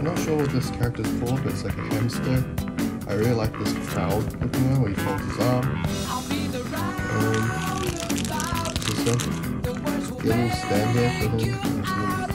I'm not sure what this character's called, but it's like a hamster. I really like this cloud looking one where he folds his arm. Um, just a little stand there for him.